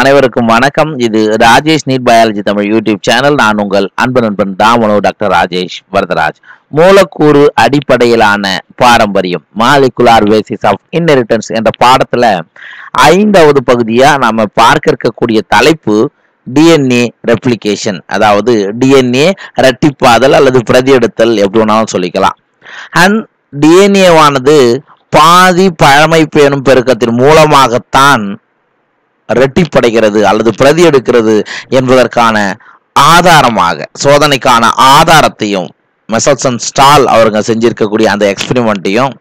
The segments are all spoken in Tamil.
அனைவருக்கும் வணக்கம். இது Rajesh NEET biology Tamil YouTube channel. நான் உங்கள் அன்பு நண்பன் தாமனோ டாக்டர் ராஜேஷ் வரதராஜ். மூலக்கூறு அடிப்படையிலான பாரம்பரியம் மாலிகுலார் பேசிஸ் ஆஃப் இன்ஹெரிட்டன்ஸ் என்ற பாடத்துல ஐந்தாவது பகுதியா நாம பார்க்க இருக்கக்கூடிய தலைப்பு டிஎன்ஏ ரெப்ளிகேஷன் அதாவது டிஎன்ஏ ரெட்டிப்பாதல் அல்லது பிரதி எடுத்தல் எப்படி வேணாலும் சொல்லிக்கலாம். அண்ட் டிஎன்ஏவானது பாதி பழமை பேணும் பெருக்கத்தின் மூலமாகத்தான் ரெட்டிப்படைகிறது அல்லது பிரதி எடுக்கிறது என்பதற்கான ஆதாரமாக சோதனைக்கான ஆதாரத்தையும் மெசல்சன் ஸ்டால் அவருங்க செஞ்சிருக்கக்கூடிய அந்த எக்ஸ்பெரிமெண்ட்டையும்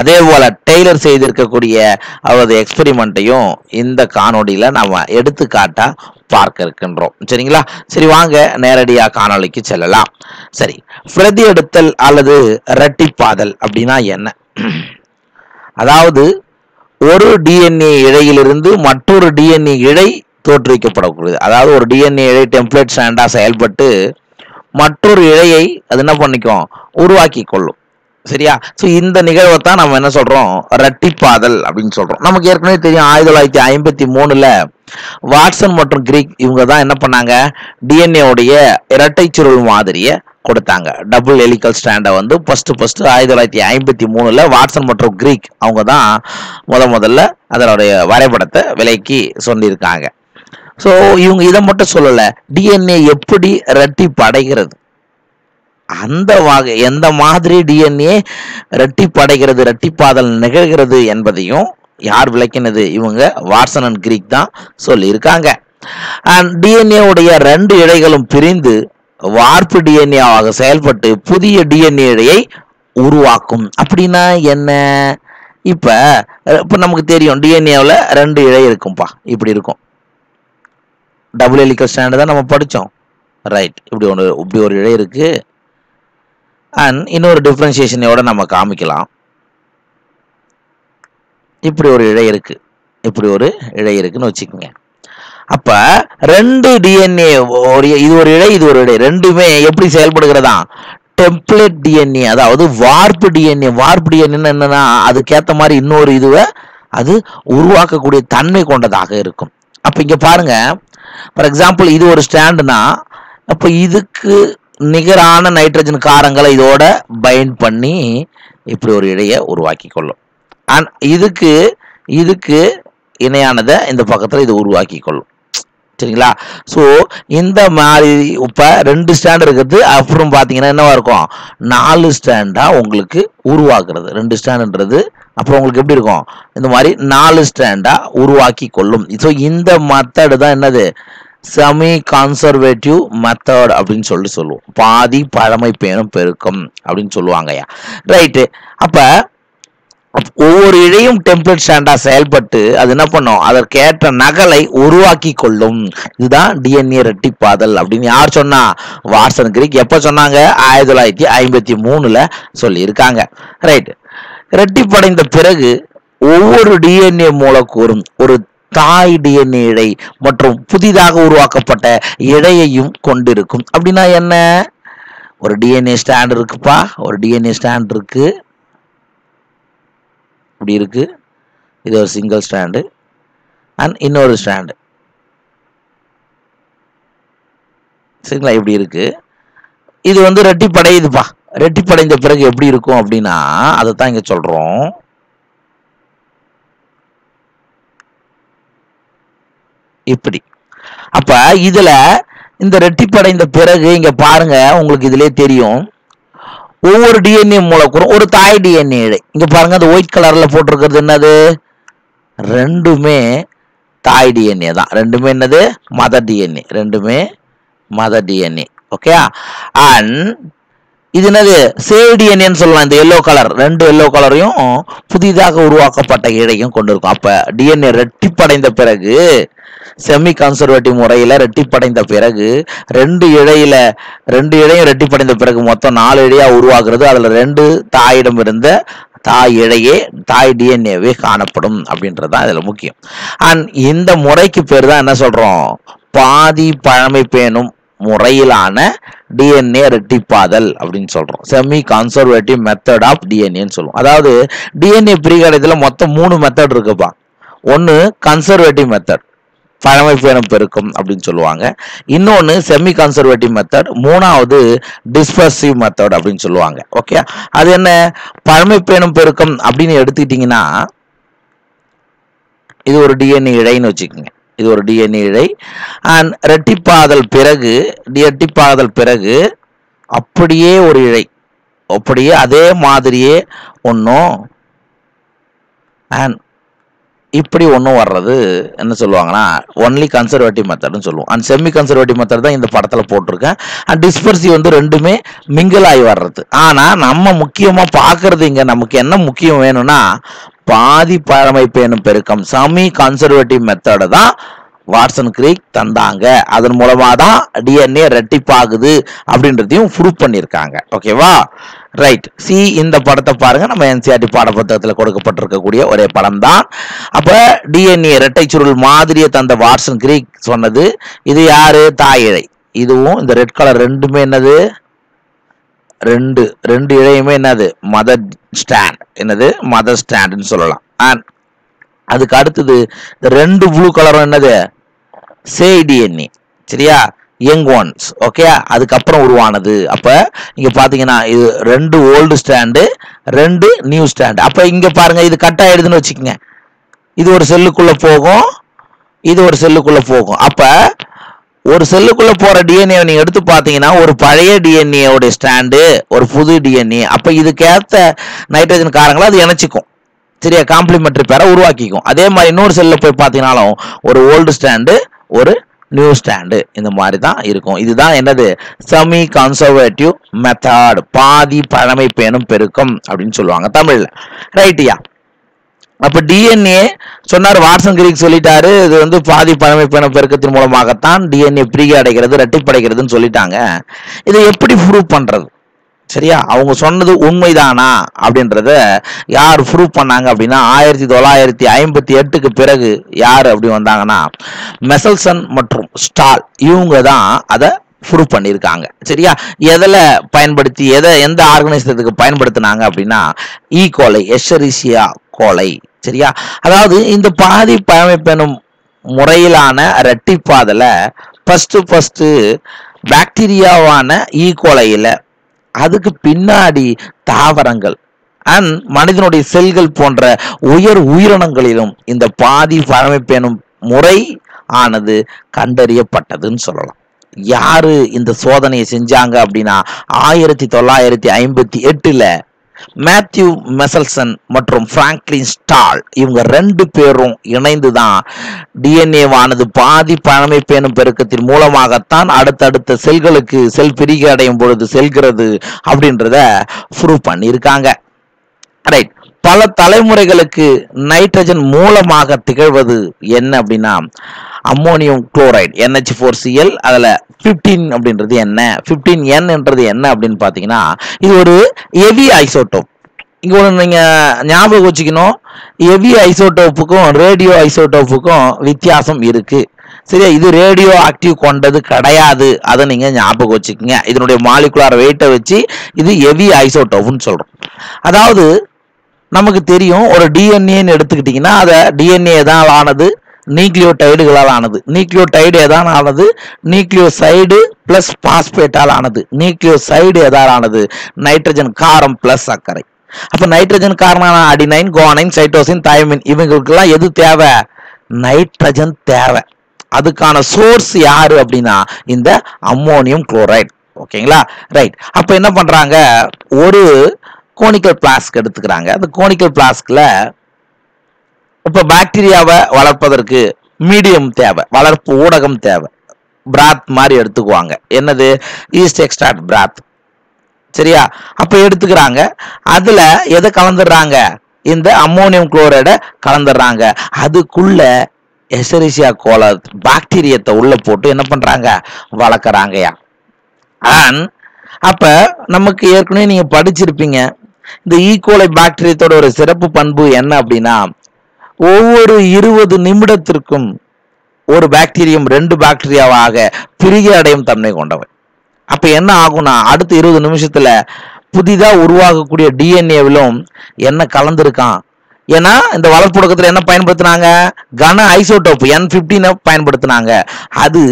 அதே போல டெய்லர் செய்திருக்கக்கூடிய அவரது எக்ஸ்பெரிமெண்ட்டையும் இந்த காணொலியில் நம்ம எடுத்துக்காட்டா பார்க்க இருக்கின்றோம். சரிங்களா? சரி வாங்க நேரடியாக காணொளிக்கு செல்லலாம். சரி பிரதி எடுத்தல் அல்லது ரெட்டிப்பாதல் அப்படின்னா என்ன? அதாவது ஒரு டிஎன்ஏ இழையிலிருந்து மற்றொரு டிஎன்ஏ இழை தோற்றுவிக்கப்படக்கூடியது. அதாவது ஒரு டிஎன்ஏ இழை டெம்ப்ளேட் ஸ்டாண்டாக செயல்பட்டு மற்றொரு இழையை அது என்ன பண்ணிக்கும்? உருவாக்கி கொள்ளும் சரியா? ஸோ இந்த நிகழ்வை தான் நம்ம என்ன சொல்கிறோம் ரட்டிப்பாதல் அப்படின்னு சொல்கிறோம் நமக்கு ஏற்கனவே தெரியும் ஆயிரத்தி தொள்ளாயிரத்தி ஐம்பத்தி மூணில் வாட்சன் மற்றும் கிரீக் இவங்க தான் என்ன பண்ணாங்க? டிஎன்ஏ உடைய இரட்டை சுருள் மாதிரியை கொடுத்தாங்க. டபுள் எலிக்கல் ஸ்டாண்டை வந்து ஃபர்ஸ்ட் ஃபர்ஸ்ட் ஆயிரத்தி தொள்ளாயிரத்தி ஐம்பத்தி மூணுல வாட்சன் மற்றும் கிரீக் அவங்க தான் முத முதல்ல அதனுடைய வரைபடத்தை விலைக்கு சொல்லியிருக்காங்க. ஸோ இவங்க இதை மட்டும் சொல்லலை. டிஎன்ஏ எப்படி ரெட்டிப்படைகிறது அந்த வகை எந்த மாதிரி டிஎன்ஏ ரெட்டிப்படைகிறது ரெட்டிப்பாதல் நிகழ்கிறது என்பதையும் யார் விளக்கினது? இவங்க வாட்சன் அண்ட் கிரீக் தான் சொல்லியிருக்காங்க. அண்ட் டிஎன்ஏ உடைய ரெண்டு இழைகளும் பிரிந்து வார்ப்பு டிஎன்ஏவாக செயல்பட்டு புதிய டிஎன்ஏ உருவாக்கும். அப்படின்னா என்ன? இப்போ இப்போ நமக்கு தெரியும் டிஎன்ஏவில் ரெண்டு இழை இருக்கும்ப்பா இப்படி இருக்கும். டபுள் எலிக்கல் ஸ்டாண்டு தான் நம்ம படித்தோம் ரைட் இப்படி ஒன்று இப்படி ஒரு இழை இருக்குது அண்ட் இன்னொரு டிஃப்ரென்சியேஷனோட நம்ம காமிக்கலாம். இப்படி ஒரு இழை இருக்குது இப்படி ஒரு இழை இருக்குன்னு வச்சுக்கோங்க. அப்ப ரெண்டு டிஎன்ஏ ஒரு இது ஒரு இடை இது ஒரு இடை ரெண்டுமே எப்படி செயல்படுகிறதா? டெம்ப்ளேட் டிஎன்ஏ அதாவது வார்ப்பு டிஎன்ஏ வார்ப்பு டிஎன்ஏ என்னன்னா அதுக்கேற்ற மாதிரி இன்னொரு இதுவை அது உருவாக்கக்கூடிய தன்மை கொண்டதாக இருக்கும். அப்போ இங்கே பாருங்க. ஃபார் எக்ஸாம்பிள் இது ஒரு ஸ்டாண்டுனா அப்போ இதுக்கு நிகரான நைட்ரஜன் காரங்களை இதோட பைண்ட் பண்ணி இப்படி ஒரு இடையை உருவாக்கி கொள்ளும் அண்ட் இதுக்கு இதுக்கு இணையானதை இந்த பக்கத்தில் இது உருவாக்கி கொள்ளும் சரிங்களா? ஸோ இந்த மாதிரி இப்போ ரெண்டு ஸ்டாண்ட் இருக்குது அப்புறம் பார்த்தீங்கன்னா என்னவா இருக்கும்? நாலு ஸ்டாண்டாக உங்களுக்கு உருவாக்குறது. ரெண்டு ஸ்டாண்டுன்றது அப்புறம் உங்களுக்கு எப்படி இருக்கும்? இந்த மாதிரி நாலு ஸ்டாண்டாக உருவாக்கி கொள்ளும். ஸோ இந்த மெத்தடு தான் என்னது? செமி கான்சர்வேட்டிவ் மெத்தட் அப்படின்னு சொல்லி சொல்லுவோம். பாதி பழமை பேணும் பெருக்கம் அப்படின்னு சொல்லுவாங்கய்யா. ரைட்டு அப்போ ஒவ்வொரு இழையும் டெம்ப்ளேட் ஸ்டாண்டா செயல்பட்டு அது என்ன பண்ணும்? அதற்கேற்ற நகலை உருவாக்கி கொள்ளும் இதுதான் டிஎன்ஏ ரெட்டிப்பாதல் அப்படின்னு யார் சொன்னா? வாட்சன் கிரிக் எப்ப சொன்னாங்க? ஆயிரத்தி தொள்ளாயிரத்தி ஐம்பத்தி மூணுல சொல்லியிருக்காங்க. ரைட் ரெட்டிப்படைந்த பிறகு ஒவ்வொரு டிஎன்ஏ மூலக்கூறும் ஒரு தாய் டிஎன்ஏ இழை மற்றும் புதிதாக உருவாக்கப்பட்ட இழையையும் கொண்டிருக்கும். அப்படின்னா என்ன? ஒரு டிஎன்ஏ ஸ்டாண்ட் இருக்குப்பா. ஒரு டிஎன்ஏ ஸ்டாண்ட் இருக்குது இப்படி இருக்குது இது ஒரு சிங்கிள் ஸ்டாண்டு அண்ட் இன்னொரு ஸ்டாண்டு சரிங்களா? இப்படி இருக்குது இது வந்து ரெட்டிப்படையுதுப்பா ரெட்டிப்படைந்த பிறகு எப்படி இருக்கும் அப்படின்னா அதை தான் இங்கே சொல்கிறோம் இப்படி. அப்போ இதில் இந்த ரெட்டிப்படைந்த பிறகு இங்கே பாருங்க உங்களுக்கு இதிலே தெரியும். ஒவ்வொரு டிஎன்ஏ மூலக்கூறும் ஒரு தாய் டிஎன்ஏ இழை இங்க பாருங்க அந்த ஒயிட் கலர்ல போட்டிருக்கிறது என்னது? ரெண்டுமே தாய் டிஎன்ஏ தான். ரெண்டுமே என்னது? மத டிஎன்ஏ ரெண்டுமே மத டிஎன்ஏ ஓகே அண்ட் இது என்னது? சேவ் டிஎன்ஏன்னு சொல்லலாம். இந்த எல்லோ கலர் ரெண்டு எல்லோ கலரையும் புதிதாக உருவாக்கப்பட்ட இழையும் கொண்டிருக்கும். அப்ப டிஎன்ஏ ரெட்டிப்படைந்த பிறகு செமி கன்சர்வேட்டிவ் முறையில் ரெட்டிப்படைந்த பிறகு ரெண்டு இழையில ரெண்டு இழையும் ரெட்டிப்படைந்த பிறகு மொத்தம் நாலு இழையா உருவாகிறது. அதுல ரெண்டு தாயிடம் இருந்த தாய் இழையே தாய் டிஎன்ஏவே காணப்படும் அப்படின்றது தான் இதுல முக்கியம். அண்ட் இந்த முறைக்கு பேர் தான் என்ன சொல்றோம்? பாதி பழமை பேணும் முறையிலான டிஎன்ஏ ரெட்டிப்பாதல் அப்படின்னு சொல்றோம். செமி கன்சர்வேட்டிவ் மெத்தட் ஆஃப் டிஎன்ஏன்னு சொல்லுவோம். அதாவது டிஎன்ஏ பிரிகடையத்தில் மொத்தம் மூணு மெத்தட் இருக்குப்பா. ஒன்று கன்சர்வேட்டிவ் மெத்தட் பழமை பெருக்கம் அப்படின்னு சொல்லுவாங்க. இன்னொன்று செமி கன்சர்வேட்டிவ் மெத்தட் மூணாவது டிஸ்பர்சிவ் மெத்தட் அப்படின்னு சொல்லுவாங்க. ஓகே அது என்ன? பழமை பேணும் பெருக்கம் அப்படின்னு எடுத்துக்கிட்டிங்கன்னா இது ஒரு டிஎன்ஏ இழைன்னு வச்சுக்கோங்க. இது ஒரு டிஎன்ஏ இழை. அண்ட் ரெட்டிப்பாதல் பிறகு ரெட்டிப்பாதல் பிறகு அப்படியே ஒரு இழை. அப்படியே அதே மாதிரியே ஒன்றும் அண்ட் இப்படி ஒன்றும் வர்றது என்ன சொல்லுவாங்கன்னா ஒன்லி கன்சர்வேட்டிவ் மெத்தட்னு சொல்லுவோம். அண்ட் செமி கன்சர்வேட்டிவ் மெத்தட் தான் இந்த படத்தில் போட்டிருக்கேன். அண்ட் டிஸ்பர்சி வந்து ரெண்டுமே மிங்கிள் ஆகி வர்றது. ஆனால் நம்ம முக்கியமாக பார்க்கறது இங்கே நமக்கு என்ன முக்கியம் வேணும்னா பாதி பழமை பேணும் பெருக்கம் செமி கன்சர்வேட்டிவ் மெத்தடை தான் வாட்சன் கிரீக் தந்தாங்க. அதன் மூலமாக தான் டிஎன்ஏ ரெட்டிப்பாகுது அப்படின்றதையும் ப்ரூவ் பண்ணியிருக்காங்க. ஓகேவா ரைட் சி இந்த படத்தை பாருங்க. நம்ம என்சிஆர்டி பாடப்புத்தகத்தில் கொடுக்கப்பட்டிருக்கக்கூடிய ஒரே படம் தான் அப்போ டிஎன்ஏ இரட்டை சுருள் மாதிரியை தந்த வாட்சன் கிரீக் சொன்னது இது யாரு? தாயிழை இதுவும் இந்த ரெட் கலர் ரெண்டுமே என்னது? ரெண்டு. ரெண்டு இழையுமே என்னது? மதர் ஸ்டாண்ட் என்னது? மதர் ஸ்டாண்ட்னு சொல்லலாம். அண்ட் அதுக்கு அடுத்தது இந்த ரெண்டு ப்ளூ கலரும் என்னது? சே டிஎன்ஏ சரியா? யங் ஒன்ஸ் ஓகே அதுக்கப்புறம் உருவானது. அப்போ நீங்கள் பார்த்தீங்கன்னா இது ரெண்டு ஓல்டு ஸ்டாண்டு ரெண்டு நியூ ஸ்டாண்டு அப்போ இங்கே பாருங்கள் இது கட் ஆகிடுதுன்னு வச்சுக்கோங்க. இது ஒரு செல்லுக்குள்ளே போகும். இது ஒரு செல்லுக்குள்ளே போகும். அப்போ ஒரு செல்லுக்குள்ளே போகிற டிஎன்ஏ நீங்கள் எடுத்து பார்த்தீங்கன்னா ஒரு பழைய டிஎன்ஏவுடைய ஸ்டாண்டு ஒரு புது டிஎன்ஏ அப்போ இதுக்கேற்ற நைட்ரஜன் காரங்களை அது இணைச்சிக்கும். சரியா? காம்ப்ளிமெண்ட்ரி பேரை உருவாக்கிக்கும். அதே மாதிரி இன்னொரு செல்லில் போய் பார்த்தீங்கனாலும் ஒரு ஓல்டு ஸ்டாண்டு ஒரு நியூ ஸ்டாண்டு இந்த மாதிரி தான் இருக்கும். இதுதான் என்னது? செமி கன்சர்வேட்டிவ் மெத்தட் பாதி பழமை பேணும் பெருக்கம் அப்படின்னு சொல்லுவாங்க தமிழ்ல. ரைட்டியா அப்ப டிஎன்ஏ சொன்னார் வாட்சன் கிரிக் சொல்லிட்டாரு இது வந்து பாதி பழமை பேண பெருக்கத்தின் மூலமாகத்தான் டிஎன்ஏ பிரிகை அடைகிறது ரெட்டிப்படைகிறதுன்னு சொல்லிட்டாங்க. இதை எப்படி ப்ரூவ் பண்றது? சரியா? அவங்க சொன்னது உண்மைதானா? அப்படின்றத யார் ப்ரூவ் பண்ணாங்க அப்படின்னா ஆயிரத்தி தொள்ளாயிரத்தி ஐம்பத்தி எட்டுக்கு பிறகு யார் அப்படி வந்தாங்கன்னா மெசல்சன் மற்றும் ஸ்டால் இவங்க தான் அதை ப்ரூவ் பண்ணியிருக்காங்க. சரியா? எதில் பயன்படுத்தி எதை எந்த ஆர்கனைசேஷத்துக்கு பயன்படுத்தினாங்க அப்படின்னா ஈ கோலை எஷரிசியா கோலை சரியா? அதாவது இந்த பாதி பழமைப்பெனும் முறையிலான ரெட்டிப்பாதல ஃபஸ்ட்டு ஃபஸ்ட்டு பாக்டீரியாவான ஈ கோலையில் அதுக்கு பின்னாடி தாவரங்கள் அண்ட் மனிதனுடைய செல்கள் போன்ற உயர் உயிரினங்களிலும் இந்த பாதி பழமைப்பேணும் முறை ஆனது கண்டறியப்பட்டதுன்னு சொல்லலாம். யாரு இந்த சோதனையை செஞ்சாங்க அப்படின்னா ஆயிரத்தி தொள்ளாயிரத்தி ஐம்பத்தி எட்டுல மேத்யூ மெசல்சன் மற்றும் பிராங்க்லின் ஸ்டால் இவங்க ரெண்டு பேரும் இணைந்து தான் டிஎன்ஏவானது பாதி பழமை பேணும் பெருக்கத்தின் மூலமாகத்தான் அடுத்தடுத்த செல்களுக்கு செல் பிரிகை அடையும் பொழுது செல்கிறது அப்படின்றத ப்ரூவ் பண்ணியிருக்காங்க. ரைட் பல தலைமுறைகளுக்கு நைட்ரஜன் மூலமாக திகழ்வது என்ன அப்படின்னா ammonium chloride NH four Cl அதில் ஃபிஃப்டீன் அப்படின்றது என்ன? ஃபிஃப்டீன் என்றது என்ன அப்படின்னு பார்த்தீங்கன்னா இது ஒரு ஹெவி ஐசோட்டோப் இங்கே ஒன்று நீங்கள் ஞாபகம் வச்சுக்கணும். ஹெவி ஐசோட்டோப்புக்கும் ரேடியோ ஐசோட்டோப்புக்கும் வித்தியாசம் இருக்குது சரியா? இது ரேடியோ ஆக்டிவ் கொண்டது கிடையாது. அதை நீங்கள் ஞாபகம் வச்சுக்கோங்க. இதனுடைய மாலிகுலார் வெயிட்டை வச்சு இது ஹெவி ஐசோட்டோப்னு சொல்கிறோம் அதாவது நமக்கு தெரியும் ஒரு டிஎன்ஏன்னு எடுத்துக்கிட்டிங்கன்னா அதை டிஎன்ஏ தான் ஆனது. நியூக்ளியோடைடுகளால் ஆனது நியூக்ளியோடைடு எதான் ஆனது நியூக்ளியோசைடு பிளஸ் பாஸ்பேட்டால் ஆனது நியூக்ளியோசைடு எதால் ஆனது நைட்ரஜன் காரம் பிளஸ் சர்க்கரை. அப்ப நைட்ரஜன் காரணமான அடினைன் கோனைன் சைட்டோசின் தயமின் இவங்களுக்கெல்லாம் எது தேவை? நைட்ரஜன் தேவை. அதுக்கான சோர்ஸ் யாரு அப்படின்னா இந்த அம்மோனியம் குளோரைடு. ஓகேங்களா? ரைட். அப்ப என்ன பண்றாங்க? ஒரு கோனிக்கல் பிளாஸ்க் எடுத்துக்கிறாங்க. அந்த கோனிக்கல் பிளாஸ்கில் இப்போ பாக்டீரியாவை வளர்ப்பதற்கு மீடியம் தேவை. வளர்ப்பு ஊடகம் தேவை. பிராத் மாதிரி எடுத்துக்குவாங்க. என்னது? ஈஸ்ட் எக்ஸ்ட்ராக்ட் பிராத் சரியா? அப்போ எடுத்துக்கிறாங்க. அதில் எதை கலந்துடுறாங்க? இந்த அம்மோனியம் குளோரைடை கலந்துடுறாங்க. அதுக்குள்ள எசரிசியா கோல பாக்டீரியத்தை உள்ள போட்டு என்ன பண்றாங்க? வளர்க்குறாங்கயா அண்ட் அப்ப நமக்கு ஏற்கனவே நீங்க படிச்சிருப்பீங்க. இந்த e. ஈகோலை பாக்டீரியத்தோட ஒரு சிறப்பு பண்பு என்ன அப்படின்னா ஒவ்வொரு இருபது நிமிடத்திற்கும் ஒரு பாக்டீரியம் ரெண்டு பாக்டீரியாவாக பிரிகை அடையும் தன்மை கொண்டவை. அப்ப என்ன ஆகும்னா அடுத்த இருபது நிமிஷத்துல புதிதா உருவாகக்கூடிய டிஎன்ஏவிலும் என்ன கலந்திருக்கான் ஏன்னா இந்த வளர்ப்புடக்கத்தில் என்ன பயன்படுத்தினாங்க? கன ஐசோடோப் என் பிப்டீனை பயன்படுத்தினாங்க. அது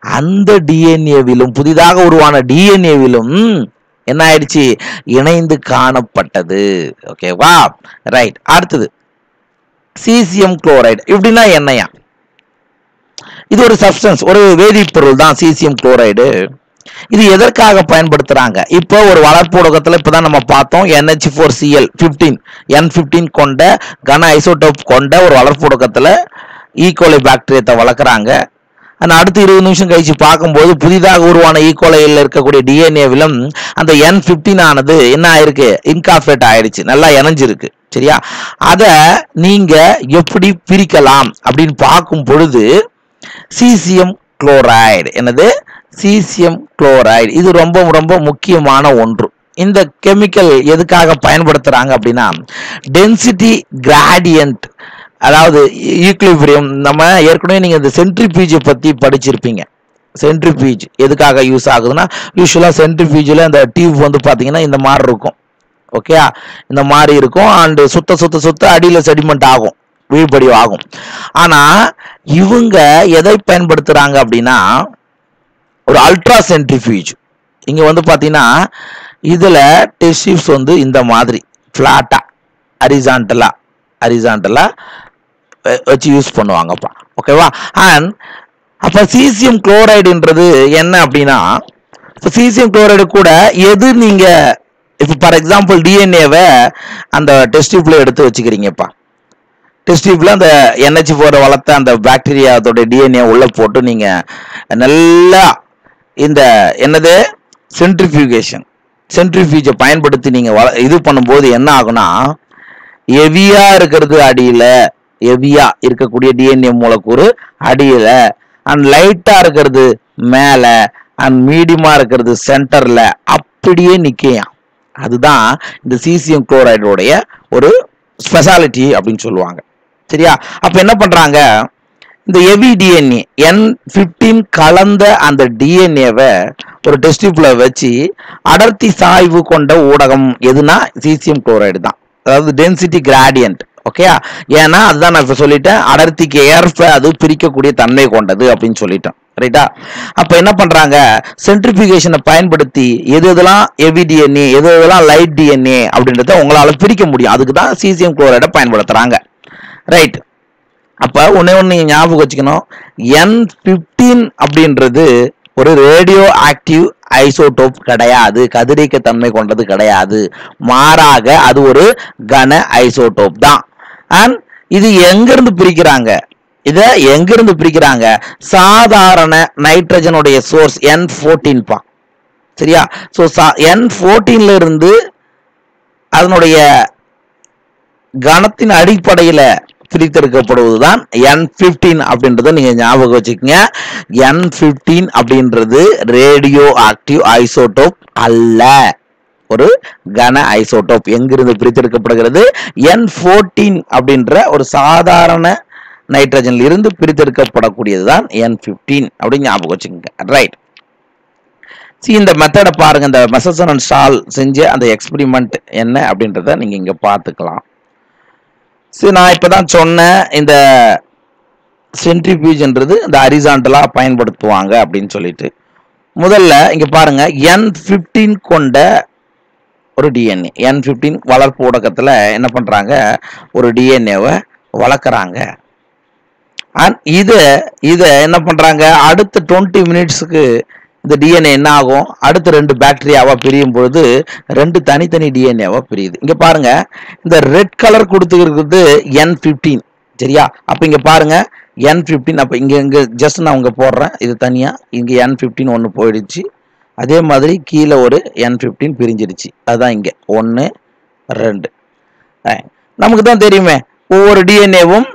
அந்த டிஎன்ஏவிலும் புதிதாக உருவான டிஎன்ஏவிலும் என்ன ஆயிடுச்சு? இணைந்து காணப்பட்டது. ஓகேவா ரைட் அடுத்தது. சீசியம் குளோரைடு இப்படின்னா என்னையா இது ஒரு சப்ஸ்டன்ஸ் ஒரு வேதிப்பொருள் தான் சீசியம் குளோரைடு இது எதற்காக பயன்படுத்துறாங்க? இப்போ ஒரு வளர்ப்பு ஊடகத்தில் இப்போதான் நம்ம பார்த்தோம் NH four Cl fifteen N fifteen கொண்ட கன ஐசோடோப் கொண்ட ஒரு வளர்ப்பு ஊடகத்தில் ஈகோலை e. பாக்டீரியத்தை வளர்க்குறாங்க. அந்த அடுத்து இருபது நிமிஷம் கழிச்சு பார்க்கும்போது புதிதாக உருவான e. ஈகோலையில் இருக்கக்கூடிய டிஎன்ஏவிலும் அந்த என் ஃபிஃப்டீன் ஆனது என்ன ஆயிருக்கு? இன்காஃபேட் ஆயிடுச்சு. நல்லா இணைஞ்சிருக்கு. சரியா? அதை நீங்க எப்படி பிரிக்கலாம் அப்படின்னு பார்க்கும் பொழுது சீசியம் குளோரைடு என்னது? சீசியம் குளோரைடு இது ரொம்ப ரொம்ப முக்கியமான ஒன்று. இந்த கெமிக்கல் எதுக்காக பயன்படுத்துறாங்க அப்படின்னா டென்சிட்டி கிராடியன்ட் அதாவது ஈக்லிபிரியம் நம்ம ஏற்கனவே நீங்க இந்த சென்ட்ரிபியூஜை பத்தி படிச்சிருப்பீங்க. சென்ட்ரிபியூஜ் எதுக்காக யூஸ் ஆகுதுன்னா யூஸ்வலாக சென்ட்ரிபியூஜில் இந்த டியூப் வந்து பார்த்தீங்கன்னா இந்த மாதிரி இருக்கும். ஓகே இந்த மாதிரி இருக்கும். அண்டு சுத்த சுத்த சுத்த அடியில் செடிமெண்ட் ஆகும். வீழ்படிவு ஆகும். ஆனால் இவங்க எதை பயன்படுத்துகிறாங்க அப்படின்னா ஒரு அல்ட்ரா சென்ட்ரிஃபியூஜ் இங்கே வந்து பார்த்தீங்கன்னா இதில் டெஸ்டிவ்ஸ் வந்து இந்த மாதிரி ஃப்ளாட்டாக அரிசாண்டலாக அரிசாண்டலாக வச்சு யூஸ் பண்ணுவாங்கப்பா. ஓகேவா அண்ட் அப்போ சீசியம் குளோரைடுன்றது என்ன அப்படின்னா இப்போ சீசியம் குளோரைடு கூட எது நீங்கள் இப்போ ஃபார் எக்ஸாம்பிள் டிஎன்ஏவை அந்த டெஸ்ட் டியூப்ல எடுத்து வச்சுக்கிறீங்கப்பா. டெஸ்டிவ்ல அந்த என்ஹெச் போற வளர்த்த அந்த பாக்டீரியாவதோட டிஎன்ஏ உள்ள போட்டு நீங்க நல்லா இந்த என்னது? சென்ட்ரிஃபியூகேஷன் சென்ட்ரிஃபியூஜை பயன்படுத்தி நீங்க வள இது பண்ணும்போது என்ன ஆகும்னா ஹெவியாக இருக்கிறது அடியில ஹெவியாக இருக்கக்கூடிய டிஎன்ஏ மூலக்கூறு அடியில அண்ட் லைட்டா இருக்கிறது மேல அண்ட் மீடியமா இருக்கிறது சென்டர்ல அப்படியே நிக்கையாம் அதுதான் இந்த சீசியம் குளோரைடோடைய ஒரு ஸ்பெஷாலிட்டி அப்படின்னு சொல்லுவாங்க. சரியா? அப்ப என்ன பண்றாங்க? இந்த எவி டிஎன்ஏ என் ஃபிஃப்டீன் கலந்த அந்த டிஎன்ஏவை ஒரு டெஸ்டிப்ல வச்சு அடர்த்தி சாய்வு கொண்ட ஊடகம் எதுனா சீசியம் குளோரைடு தான். அதாவது டென்சிட்டி கிராடியன்ட் ஓகே ஏன்னா அதுதான் நான் இப்போ சொல்லிட்டேன். அடர்த்திக்கு ஏற்ப அது பிரிக்கக்கூடிய தன்மை கொண்டது அப்படின்னு சொல்லிட்டேன் ரைட்டா அப்போ என்ன பண்ணுறாங்க சென்ட்ரிஃபிகேஷனை பயன்படுத்தி எது எதெல்லாம் ஹெவி டிஎன்ஏ எது எதெல்லாம் லைட் டிஎன்ஏ அப்படின்றத உங்களால் பிரிக்க முடியும். அதுக்கு தான் சிசிஎம் குளோரைடை பயன்படுத்துகிறாங்க ரைட் அப்போ ஒன்றே ஒன்று நீங்கள் ஞாபகம் வச்சுக்கணும். என் ஃபிஃப்டீன் அப்படின்றது ஒரு ரேடியோ ஆக்டிவ் ஐசோடோப் கிடையாது. கதிரியக்க தன்மை கொண்டது கிடையாது. மாறாக அது ஒரு கன ஐசோடோப் தான். அண்ட் இது எங்கிருந்து பிரிக்கிறாங்க? இதை எங்கிருந்து பிரிக்கிறாங்க? சாதாரண நைட்ரஜனுடைய சோர்ஸ் என் ஃபோர்டீன் பா. சரியா? ஸோ என் ஃபோர்டீன்ல இருந்து அதனுடைய கணத்தின் அடிப்படையில் பிரித்தெடுக்கப்படுவது தான் என் ஃபிஃப்டீன் அப்படின்றத நீங்கள் ஞாபகம் வச்சுக்கோங்க. என் ஃபிஃப்டீன் அப்படின்றது ரேடியோ ஆக்டிவ் ஐசோடோப் அல்ல. ஒரு கன ஐசோடோப் எங்கிருந்து பிரித்தெடுக்கப்படுகிறது? என் ஃபோர்டீன் அப்படின்ற ஒரு சாதாரண நைட்ரஜன்ல இருந்து பிரித்தெடுக்கப்படக்கூடியது தான் என் ஃபிஃப்டீன் அப்படின்னு ஞாபகம் வச்சுக்கோங்க. ரைட் சி இந்த மெத்தடை பாருங்க. இந்த மெசசன் அண்ட் செஞ்ச அந்த எக்ஸ்பிரிமெண்ட் என்ன அப்படின்றத நீங்க இங்க பார்த்துக்கலாம். சரி நான் இப்பதான் சொன்னேன் இந்த சென்ட்ரிபியூஜ்ன்றது இந்த அரிசாண்டலா பயன்படுத்துவாங்க அப்படின்னு சொல்லிட்டு. முதல்ல இங்க பாருங்க. என் ஃபிஃப்டீன் கொண்ட ஒரு டிஎன்ஏ என் ஃபிஃப்டீன் வளர்ப்பு ஊடகத்தில் என்ன பண்ணுறாங்க ஒரு டிஎன்ஏவை வளர்க்குறாங்க. அண்ட் இதை இதை என்ன பண்ணுறாங்க அடுத்த டுவெண்ட்டி மினிட்ஸுக்கு இந்த டிஎன்ஏ என்ன ஆகும்? அடுத்த ரெண்டு பேக்டீரியாவாக பிரியும் பொழுது ரெண்டு தனித்தனி டிஎன்ஏவாக பிரியுது. இங்கே பாருங்க. இந்த ரெட் கலர் கொடுத்துருக்கிறது என் ஃபிஃப்டீன் சரியா? அப்போ இங்கே பாருங்க. என் ஃபிஃப்டீன் அப்போ இங்கே இங்கே ஜஸ்ட் நான் உங்கள் போடுறேன். இது தனியாக இங்கே என் ஃபிஃப்டீன் ஒன்று போயிடுச்சு. அதே மாதிரி கீழே ஒரு என் ஃபிஃப்டீன் பிரிஞ்சிருச்சு அதுதான் இங்கே. ஒன்று ரெண்டு. நமக்கு தான் தெரியுமே. ஒவ்வொரு டிஎன்ஏவும்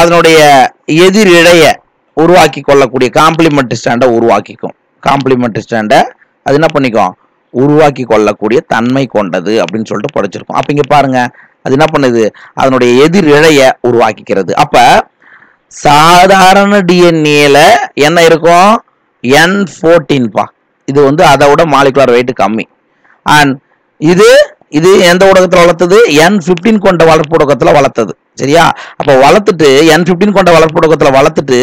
அதனுடைய எதிர் இழைய உருவாக்கி கொள்ளக்கூடிய காம்ப்ளிமெண்ட் ஸ்டாண்டை உருவாக்கிக்கும். காம்ப்ளிமெண்ட் ஸ்டாண்டை அது என்ன பண்ணிக்கும்? உருவாக்கி கொள்ளக்கூடிய தன்மை கொண்டது அப்படின்னு சொல்லிட்டு படிச்சிருக்கோம். அப்போ இங்கே பாருங்கள் அது என்ன பண்ணுது? அதனுடைய எதிர் இழைய உருவாக்கிக்கிறது. அப்போ சாதாரண டிஎன்ஏல என்ன இருக்கும்? என் ஃபோர்டீன்பா இது வந்து அதை விட மாலிகுலர் வெயிட் கம்மி. அண்ட் இது இது எந்த ஊடகத்தில் வளர்த்தது? என் ஃபிஃப்டீன் கொண்ட வளர்ப்பு ஊடகத்தில் வளர்த்தது. சரியா? அப்போ வளர்த்துட்டு என் ஃபிஃப்டீன் கொண்ட வளர்ப்பு ஊடகத்தில் வளர்த்துட்டு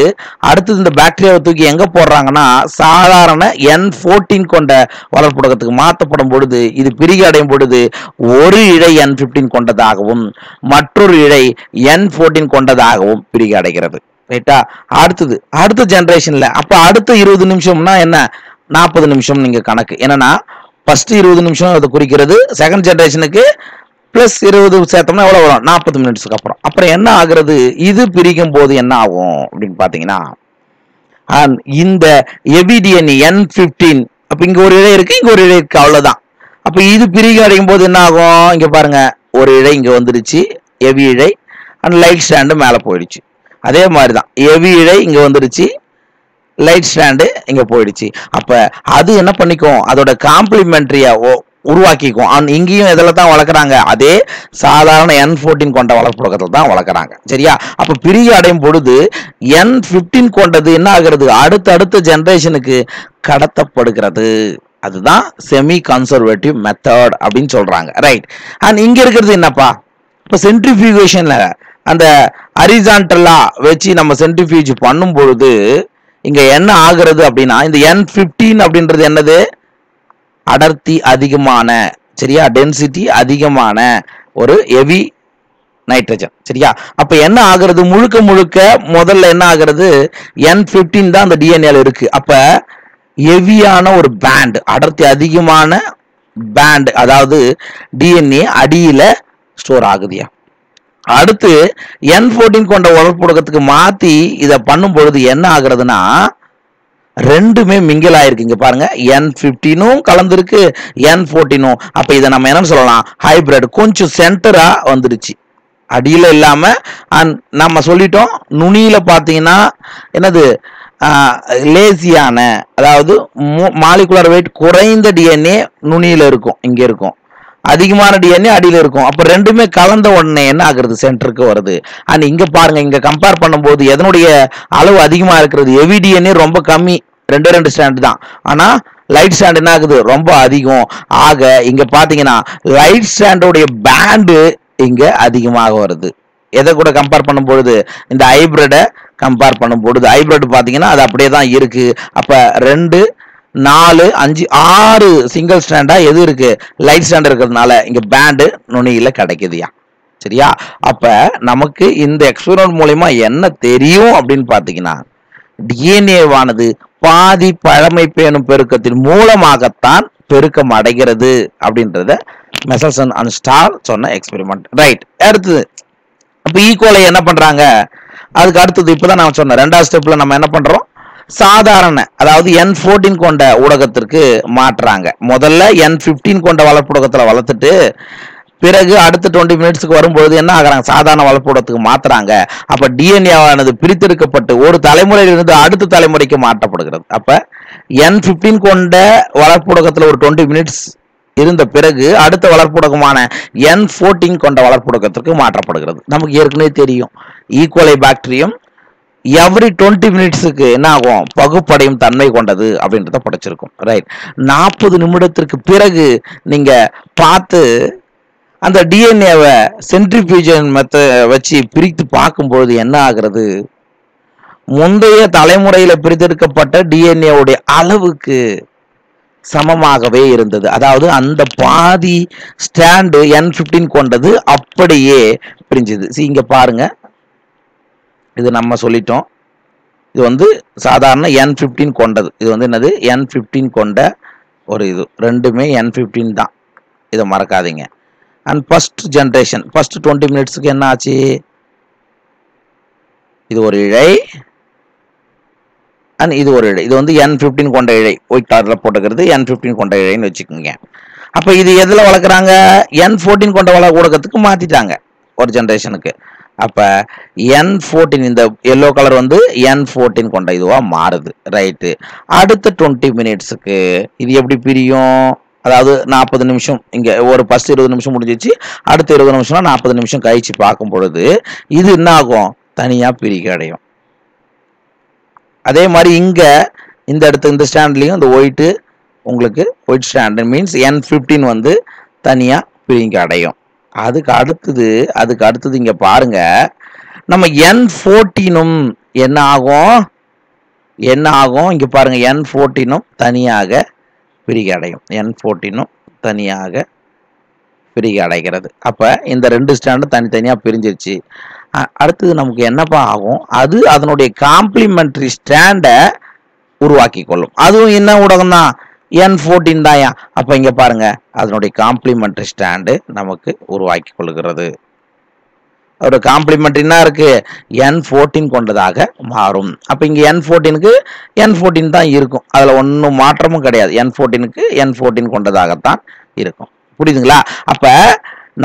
அடுத்தது இந்த பாக்டீரியாவை தூக்கி எங்கே போடுறாங்கன்னா சாதாரண என் ஃபோர்டீன் கொண்ட வளர்ப்பு ஊடகத்துக்கு மாற்றப்படும் பொழுது இது பிரிகை அடையும் பொழுது ஒரு இழை என் ஃபிஃப்டீன் கொண்டதாகவும் மற்றொரு இழை என் ஃபோர்டீன் கொண்டதாகவும் பிரிகை அடைகிறது. ரைட்டா அடுத்தது அடுத்த ஜென்ரேஷனில் அப்போ அடுத்த இருபது நிமிஷம்னா என்ன? நாற்பது நிமிஷம் நீங்கள் கணக்கு. என்னென்னா ஃபஸ்ட்டு இருபது நிமிஷம் அதை குறிக்கிறது. செகண்ட் ஜென்ரேஷனுக்கு ப்ளஸ் இருபது சேர்த்தோம்னா எவ்வளோ வரும்? நாற்பது மினிட்ஸ்க்கு அப்புறம். அப்புறம் என்ன ஆகுறது? இது பிரிக்கும் போது என்ன ஆகும்? அப்படின்னு பார்த்தீங்கன்னா இந்த எபிடிஎன் என் ஃபிஃப்டீன் அப்போ இங்கே ஒரு இழை இருக்குது இங்கே ஒரு இழை இருக்குது அவ்வளோதான் அப்போ இது பிரிக்க அடையும் போது என்ன ஆகும்? இங்கே பாருங்கள் ஒரு இழை இங்கே வந்துருச்சு எவி இழை அண்ட் லைட் ஸ்டாண்டு மேலே போயிடுச்சு. அதே மாதிரி தான் எவி இழை இங்கே வந்துருச்சு லைட் ஸ்டாண்டு இங்கே போயிடுச்சு. அப்போ அது என்ன பண்ணிக்கும்? அதோட காம்ப்ளிமெண்ட்ரியாக உருவாக்கிக்கும். அண்ட் இங்கேயும் இதில் தான் வளர்க்குறாங்க. அதே சாதாரண என் ஃபோர்டீன் கொண்ட வளர்ப்புறத்தில் தான் வளர்க்குறாங்க. சரியா? அப்போ பிரிவு அடையும் பொழுது என் ஃபிஃப்டீன் கொண்டது என்ன ஆகிறது? அடுத்த அடுத்த கடத்தப்படுகிறது. அதுதான் செமி கன்சர்வேட்டிவ் மெத்தட் அப்படின்னு சொல்கிறாங்க ரைட் அண்ட் இங்கே இருக்கிறது என்னப்பா? இப்போ சென்ட்ரிஃபியூகேஷனில் அந்த அரிசான்டலாக வச்சு நம்ம சென்ட்ரிஃபியூஜ் பண்ணும் பொழுது இங்க என்ன ஆகிறது அப்படின்னா இந்த என் ஃபிஃப்டீன் அப்படின்றது என்னது? அடர்த்தி அதிகமான சரியா? டென்சிட்டி அதிகமான ஒரு ஹெவி நைட்ரஜன் சரியா? அப்ப என்ன ஆகிறது முழுக்க முழுக்க முதல்ல என்ன ஆகிறது? என் பிப்டீன் தான் அந்த டிஎன்ஏல இருக்கு. அப்ப ஹெவியான ஒரு பேண்ட் அடர்த்தி அதிகமான பேண்ட் அதாவது டிஎன்ஏ அடியில ஸ்டோர் ஆகுதியா அடுத்து என் ஃபோர்டீன் கொண்ட உடற்புடகத்துக்கு மாத்தி இதை பண்ணும் பொழுது என்ன ஆகுறதுன்னா ரெண்டுமே மிங்கிள் ஆயிருக்கு இங்க பாருங்க என் ஃபிஃப்டீனும் கலந்துருக்கு என் ஃபோர்டீனும் அப்ப இதை நம்ம என்னன்னு சொல்லலாம்? ஹைபிரிட் கொஞ்சம் சென்டரா வந்துருச்சு அடியில இல்லாம and நம்ம சொல்லிட்டோம் நுனியில பாத்தீங்கன்னா என்னது? லேசியான அதாவது மாலிகுலர் வெயிட் குறைந்த டிஎன்ஏ நுனியில இருக்கும் இங்க இருக்கும். அதிகமான டிஎன்ஏ அடியில் இருக்கும். அப்போ ரெண்டுமே கலந்த உடனே என்ன ஆகுறது? சென்டருக்கு வருது. அண்ட் இங்கே பாருங்கள் இங்கே கம்பேர் பண்ணும்போது எதனுடைய அளவு அதிகமாக இருக்கிறது? ஹெவி டிஎன்ஏ ரொம்ப கம்மி. ரெண்டு ரெண்டு ஸ்டாண்டு தான். ஆனால் லைட் ஸ்டாண்ட் என்ன ஆகுது? ரொம்ப அதிகம். ஆக இங்கே பார்த்தீங்கன்னா லைட் ஸ்டாண்டோடைய பேண்டு இங்கே அதிகமாக வருது. எதை கூட கம்பேர் பண்ணும்பொழுது? இந்த ஹைபிரிடை கம்பேர் பண்ணும் ஹைப்ரிட் ஹைபிரிட் அது அப்படியே தான் இருக்குது அப்போ ரெண்டு நாலு அஞ்சு ஆறு சிங்கிள் ஸ்டாண்டா எது இருக்கு? லைட் ஸ்டாண்ட் இருக்கிறதுனால இங்க பேண்டு நுனியில கிடைக்குதுயா சரியா? அப்ப நமக்கு இந்த எக்ஸ்பெரிமெண்ட் மூலயமா என்ன தெரியும் அப்படின்னு பாத்தீங்கன்னா டிஎன்ஏவானது பாதி பழமை பேணும் பெருக்கத்தின் மூலமாகத்தான் பெருக்கம் அடைகிறது அப்படின்றத மெசல்சன் அண்ட் ஸ்டார் சொன்ன எக்ஸ்பெரிமெண்ட் ரைட் அடுத்தது அப்ப e ஈக்குவலை என்ன பண்றாங்க? அதுக்கு அடுத்தது இப்பதான் நான் சொன்னேன் ரெண்டாவது ஸ்டெப்ல நம்ம என்ன பண்றோம்? சாதாரண அதாவது என் ஃபோர்டீன் கொண்ட ஊடகத்திற்கு மாற்றுறாங்க முதல்ல என் ஃபிஃப்டீன் கொண்ட வளர்ப்புடகத்தில் வளர்த்துட்டு பிறகு அடுத்த டுவெண்ட்டி மினிட்ஸ்க்கு வரும்பொழுது என்ன ஆகிறாங்க? சாதாரண வளர்ப்புடத்துக்கு மாத்துறாங்க. அப்ப டிஎன்ஏவானது பிரித்தெடுக்கப்பட்டு ஒரு தலைமுறையிலிருந்து அடுத்த தலைமுறைக்கு மாற்றப்படுகிறது. அப்ப என் பிப்டீன் கொண்ட வளர்ப்புடகத்துல ஒரு டுவெண்ட்டி மினிட்ஸ் இருந்த பிறகு அடுத்த வளர்ப்புடகமான என் ஃபோர்டீன் கொண்ட வளர்ப்புடகத்திற்கு மாற்றப்படுகிறது. நமக்கு ஏற்கனவே தெரியும். E ஈக்குவலை பாக்டீரியம் எவ்ரி டுவெண்ட்டி மினிட்ஸுக்கு என்ன ஆகும் பகுப்படையும் தன்மை கொண்டது அப்படின்றத படிச்சிருக்கும். ரைட் நாற்பது நிமிடத்திற்கு பிறகு நீங்கள் பார்த்து அந்த டிஎன்ஏவை சென்ட்ரிஃபியூஜன் மெத்த வச்சு பிரித்து பார்க்கும்பொழுது என்ன ஆகிறது? முந்தைய தலைமுறையில் பிரித்தெடுக்கப்பட்ட டிஎன்ஏவுடைய அளவுக்கு சமமாகவே இருந்தது. அதாவது அந்த பாதி ஸ்டாண்டு என் ஃபிஃப்டின் கொண்டது அப்படியே பிரிஞ்சுது. சி இங்கே பாருங்கள் இது நம்ம சொல்லிட்டோம். இது வந்து சாதாரண என் ஃபிஃப்டீன் கொண்டது. இது வந்து என்னது? என் ஃபிஃப்டீன் கொண்ட ஒரு இது. ரெண்டுமே என் ஃபிஃப்டீன் தான். இதை மறக்காதீங்க. And first generation first twenty மினிட்ஸுக்கு என்ன ஆச்சு? இது ஒரு இழை. அண்ட் இது ஒரு இழை. இது வந்து என் ஃபிஃப்டீன் கொண்ட இழை. ஒயிட் கலரில் போட்டுக்கிறது என் ஃபிஃப்டீன் கொண்ட இழைன்னு வச்சுக்கோங்க. அப்போ இது எதில் வளர்க்குறாங்க? என் ஃபோர்டீன் கொண்ட வள ஊடகத்துக்கு மாற்றிட்டாங்க ஒரு ஜென்ரேஷனுக்கு அப்போ என் ஃபோர்டீன் இந்த எல்லோ கலர் வந்து என் ஃபோர்டீன் கொண்ட இதுவாக மாறுது ரைட்டு அடுத்த டுவெண்ட்டி மினிட்ஸுக்கு இது எப்படி பிரியும்? அதாவது நாற்பது நிமிஷம் இங்கே ஒரு ஃபர்ஸ்ட் இருபது நிமிஷம் முடிஞ்சிச்சு அடுத்த இருபது நிமிஷம்னா நாற்பது நிமிஷம் கழிச்சு பார்க்கும் பொழுது இது என்ன ஆகும்? தனியாக பிரிக்க அடையும். அதே மாதிரி இங்கே இந்த இடத்து இந்த ஸ்டாண்ட்லேயும் இந்த ஒயிட்டு உங்களுக்கு white strand means N fifteen வந்து தனியாக பிரிங்க அடையும். அதுக்கு அடுத்தது அதுக்கு அடுத்தது இங்க பாருங்க. நம்ம என் ஃபோர்டீனும் என்ன ஆகும்? என்ன ஆகும்? இங்க பாருங்க என் ஃபோர்டீனும் தனியாக பிரிக அடையும். என் ஃபோர்டீனும் தனியாக பிரிக அடைகிறது. அப்ப இந்த ரெண்டு ஸ்டாண்டும் தனித்தனியா பிரிஞ்சிருச்சு. அடுத்தது நமக்கு என்னப்பா ஆகும்? அது அதனுடைய காம்ப்ளிமெண்டரி ஸ்டாண்டை உருவாக்கி கொள்ளும். அதுவும் என்ன ஊடகம் தான் என் ஃபோர்டீன் தாயா அப்போ இங்கே பாருங்க அதனுடைய காம்ப்ளிமெண்ட்ரி ஸ்டாண்டு நமக்கு உருவாக்கி கொள்கிறது. அதோட காம்ப்ளிமெண்ட்ரினா இருக்குது இருக்கு? என் ஃபோர்டீன் கொண்டதாக மாறும். அப்போ இங்கே என் ஃபோர்டீனுக்கு என் ஃபோர்டீன் தான் இருக்கும். அதில் ஒன்றும் மாற்றமும் கிடையாது. என் ஃபோர்டீனுக்கு என் ஃபோர்டீன் கொண்டதாகத்தான் இருக்கும். புரியுதுங்களா? அப்போ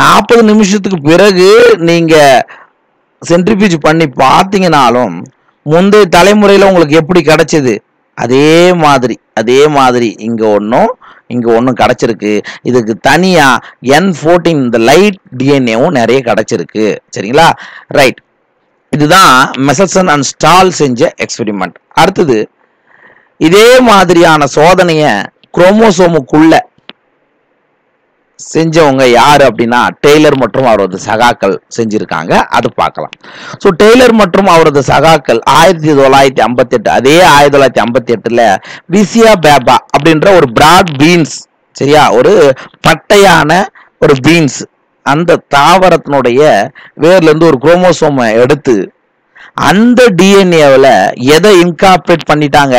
நாற்பது நிமிஷத்துக்கு பிறகு நீங்கள் சென்ட்ரிபியூஜ் பண்ணி பார்த்தீங்கனாலும் முந்தைய தலைமுறையில் உங்களுக்கு எப்படி கிடச்சிது? அதே மாதிரி அதே மாதிரி இங்கே ஒன்றும் இங்கே ஒன்றும் கிடச்சிருக்கு. இதுக்கு தனியாக என் ஃபோர்டீன் இந்த லைட் டிஎன்ஏவும் நிறைய கிடச்சிருக்கு. சரிங்களா? ரைட் இதுதான் மெசல்சன் அண்ட் ஸ்டால் செஞ்ச எக்ஸ்பெரிமெண்ட் அடுத்தது இதே மாதிரியான சோதனையை குரோமோசோமுக்குள்ள செஞ்சவங்க யார் அப்படின்னா டெய்லர் மற்றும் அவரது சகாக்கள் செஞ்சுருக்காங்க. அது பார்க்கலாம். ஸோ டெய்லர் மற்றும் அவரது சகாக்கள் ஆயிரத்தி தொள்ளாயிரத்தி ஐம்பத்தி எட்டு அதே ஆயிரத்தி தொள்ளாயிரத்தி ஐம்பத்தி எட்டில் விசியா பேபா அப்படின்ற ஒரு பிராட் பீன்ஸ் சரியா? ஒரு பட்டையான ஒரு பீன்ஸ் அந்த தாவரத்தினுடைய வேர்லேருந்து ஒரு குரோமோசோமை எடுத்து அந்த டிஎன்ஏவில் எதை இன்கார்பரேட் பண்ணிட்டாங்க?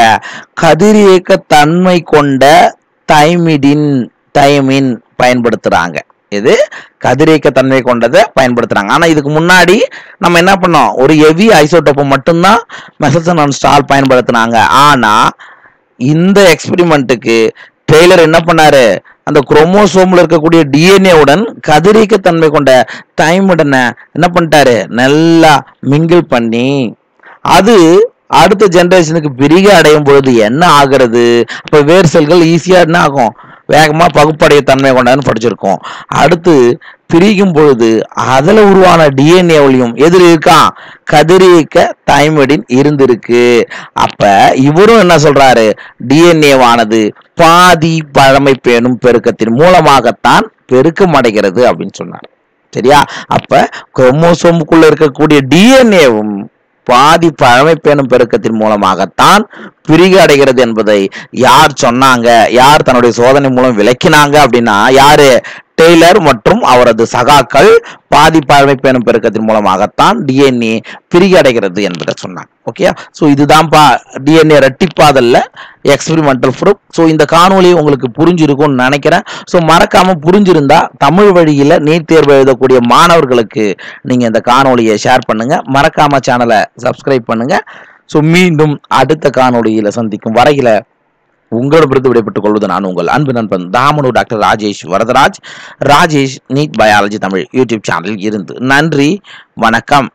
கதிரியக்க தன்மை கொண்ட தைமிடின் தைமின் பயன்படுத்துறாங்க. இது கதிரியக்க தன்மை கொண்டதை பயன்படுத்துறாங்க. ஆனா இதுக்கு முன்னாடி நம்ம என்ன பண்ணோம்? ஒரு ஹெவி ஐசோடோப்பை மட்டும்தான் மெசசன் அண்ட் ஸ்டால் பயன்படுத்தினாங்க. ஆனா இந்த எக்ஸ்பெரிமெண்ட்டுக்கு டெய்லர் என்ன பண்ணாரு? அந்த குரோமோசோம்ல இருக்கக்கூடிய டிஎன்ஏவுடன் கதிரியக்க தன்மை கொண்ட உடனே என்ன பண்ணிட்டாரு? நல்லா மிங்கிள் பண்ணி அது அடுத்த ஜென்ரேஷனுக்கு பிரிக அடையும் பொழுது என்ன ஆகிறது? அப்ப வேர் செல்கள் ஈஸியா என்ன ஆகும்? வேகமாக பகுப்படைய தன்மை கொண்டதுன்னு படிச்சிருக்கோம். அடுத்து பிரிக்கும் பொழுது அதில் உருவான டிஎன்ஏவிலையும் எதிர் இருக்கான் கதிரியக்க தைமடின் இருந்திருக்கு. அப்போ இவரும் என்ன சொல்கிறாரு டிஎன்ஏவானது பாதி பழமை பேணும் பெருக்கத்தின் மூலமாகத்தான் பெருக்கம் அடைகிறது அப்படின்னு சொன்னார். சரியா? அப்ப குரோமோசோமுக்குள்ள இருக்கக்கூடிய டிஎன்ஏவும் பாதி பழமை பேணும் பெருக்கத்தின் மூலமாகத்தான் பிரிக அடைகிறது என்பதை யார் சொன்னாங்க? யார் தன்னுடைய சோதனை மூலம் விளக்கினாங்க அப்படின்னா யாரு? டெய்லர் மற்றும் அவரது சகாக்கள் பாதி பழமை பேணும் பெருக்கத்தின் மூலமாகத்தான் டிஎன்ஏ பிரிகடைகிறது என்பதை சொன்னாங்க ஓகே ஸோ இதுதான்ப்பா டிஎன்ஏ ரெட்டிப்பாதல்ல எக்ஸ்பிரிமெண்டல் ப்ரூஃப் ஸோ இந்த காணொலி உங்களுக்கு புரிஞ்சிருக்கும்னு நினைக்கிறேன். ஸோ மறக்காம புரிஞ்சிருந்தா தமிழ் வழியில் நீட் தேர்வு எழுதக்கூடிய மாணவர்களுக்கு நீங்கள் இந்த காணொலியை ஷேர் பண்ணுங்க. மறக்காம சேனலை சப்ஸ்கிரைப் பண்ணுங்க. ஸோ மீண்டும் அடுத்த காணொலியில் சந்திக்கும் வரையில உங்களிடமிருந்து விடைபெற்றுக் கொள்வது நான் உங்கள் அன்பு நண்பன் தாமனு doctor Rajesh Varadaraj. Rajesh NEET biology Tamil YouTube சேனலில் இருந்து. நன்றி வணக்கம்.